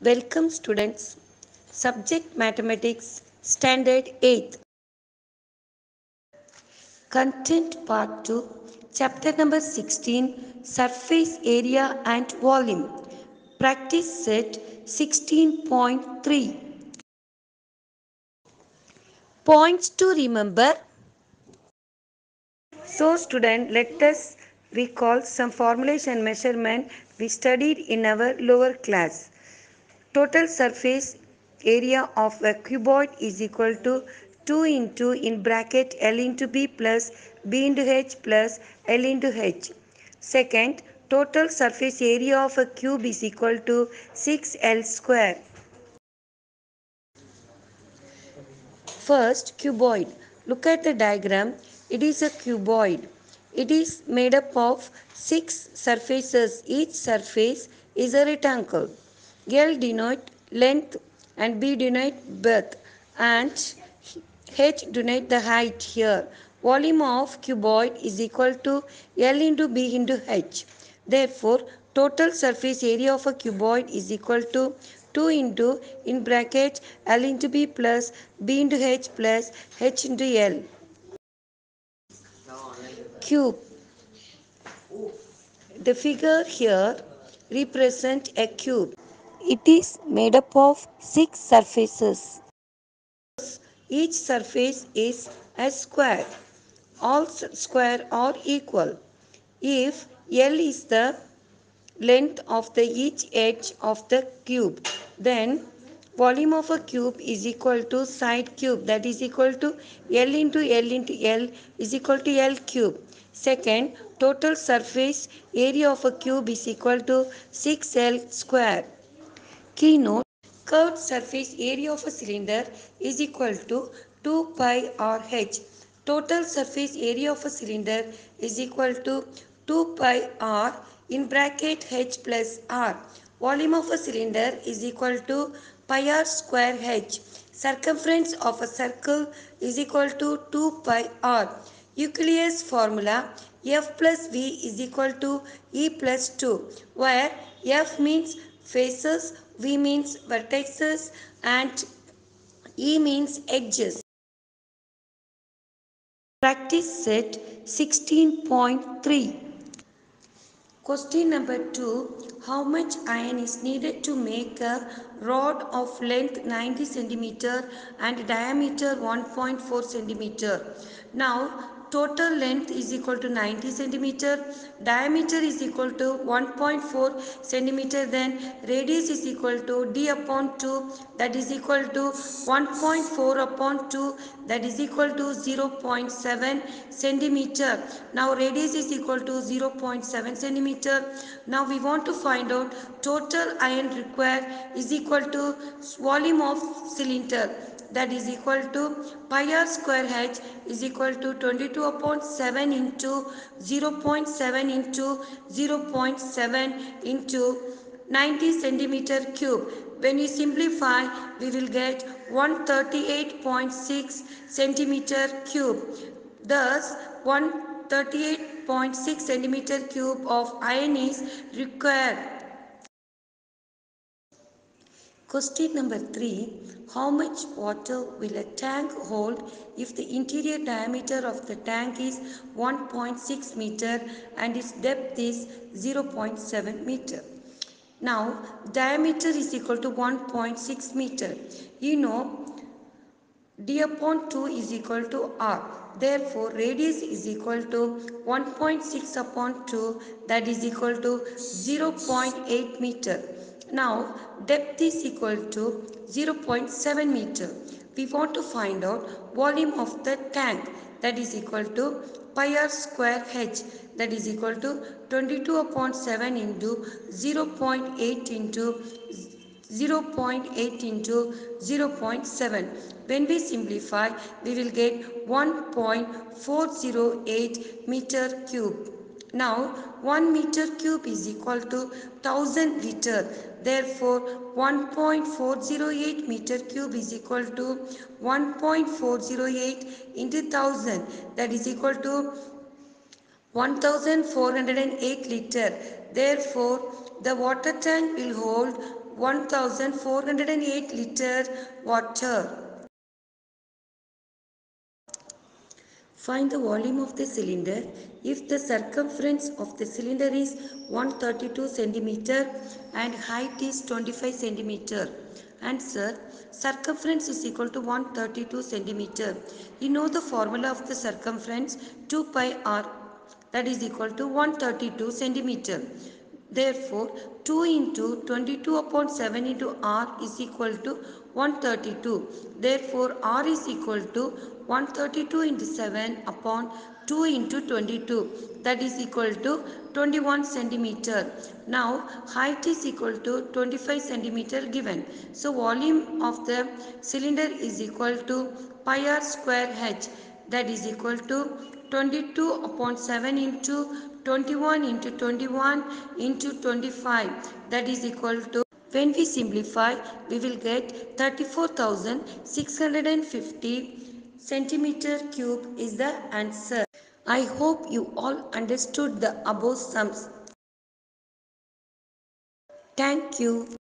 Welcome students. Subject Mathematics Standard 8. Content Part 2 Chapter number 16 Surface Area and Volume Practice Set 16.3 Points to remember So student let us recall some formulation measurement we studied in our lower class. Total surface area of a cuboid is equal to 2 into in bracket L into B plus B into H plus L into H. Second, total surface area of a cube is equal to 6L square. First, cuboid. Look at the diagram. It is a cuboid. It is made up of six surfaces. Each surface is a rectangle. L denote length and B denote breadth and H denote the height here. Volume of cuboid is equal to L into B into H. Therefore, total surface area of a cuboid is equal to 2 into in bracket L into B plus B into H plus H into L. Cube. The figure here represent a cube. It is made up of six surfaces. Each surface is a square. All square are equal. If L is the length of the each edge of the cube, then volume of a cube is equal to side cube that is equal to L into L into L is equal to L cube. Second, total surface area of a cube is equal to 6L square. Keynote Curved surface area of a cylinder is equal to 2 pi RH. Total surface area of a cylinder is equal to 2 pi r in bracket h plus r. Volume of a cylinder is equal to pi r square h. Circumference of a circle is equal to 2 pi r. Euclide's formula f plus v is equal to e plus 2 where f means faces, v means vertices and e means edges. Practice set 16.3 Question number 2 How much iron is needed to make a rod of length 90 centimeter and diameter 1.4 centimeter? Now total length is equal to 90 centimeter, diameter is equal to 1.4 centimeter, then radius is equal to d upon 2 that is equal to 1.4 upon 2 that is equal to 0.7 centimeter. Now radius is equal to 0.7 centimeter. Now we want to find out total iron required is equal to volume of cylinder that is equal to pi r square h is equal to 22 upon 7 into 0.7 into 0.7 into 90 centimeter cube. When you simplify, we will get 138.6 centimeter cube. Thus, 138.6 centimeter cube of iron is required. Question number 3. How much water will a tank hold if the interior diameter of the tank is 1.6 meter and its depth is 0.7 meter? Now, diameter is equal to 1.6 meter. You know, d upon 2 is equal to r. Therefore, radius is equal to 1.6 upon 2 that is equal to 0.8 meter. Now, depth is equal to 0.7 meter. We want to find out volume of the tank that is equal to pi r square h that is equal to 22 upon 7 into 0.8 into 0.8 into 0.7. When we simplify, we will get 1.408 meter cube. Now, 1 meter cube is equal to 1000 liter. Therefore, 1.408 meter cube is equal to 1.408 into 1000 that is equal to 1408 liter. Therefore, the water tank will hold 1408 liter water. Find the volume of the cylinder if the circumference of the cylinder is 132 centimeter and height is 25 centimeter. Answer circumference is equal to 132 centimeter. You know the formula of the circumference 2 pi r that is equal to 132 centimeter. Therefore, 2 into 22 upon 7 into r is equal to 132. Therefore, r is equal to 132 into 7 upon 2 into 22 that is equal to 21 centimeter. Now, height is equal to 25 centimeter given. So, volume of the cylinder is equal to pi r square h that is equal to 22 upon 7 into 21 into 21 into 25 that is equal to when we simplify we will get 34650 centimeter cube is the answer. I hope you all understood the above sums. Thank you.